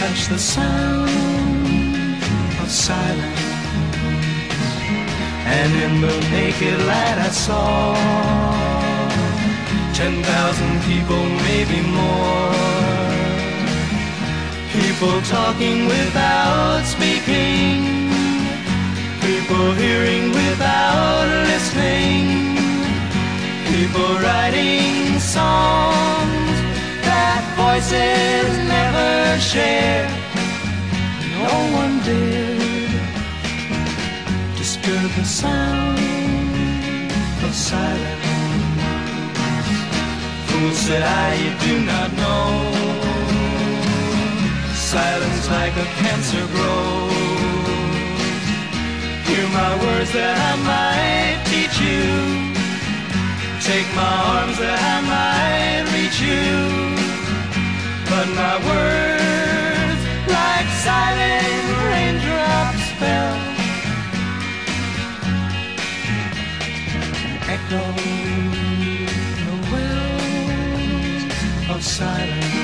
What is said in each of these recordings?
and touched the sound of silence. And in the naked light I saw ten thousand people, maybe more. People talking without speaking. People hearing voices never share. No one dared disturb the sound of silence. Fool said I, you do not know silence like a cancer grows. Hear my words that I might teach you. Take my arms that I might reach you. But my words, like silent raindrops, fell. Echo the wells of silence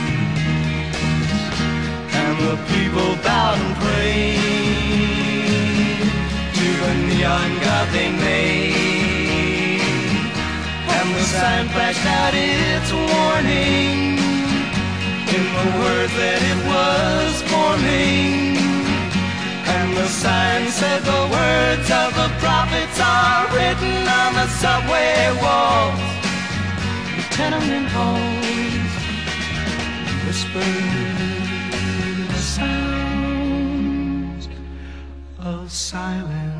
And the people bowed and prayed to the neon god they made. And the sign flashed out its warning in the words that it was forming. And the sign said the words of the prophets are written on the subway walls, the tenement halls, whispered the sounds of silence.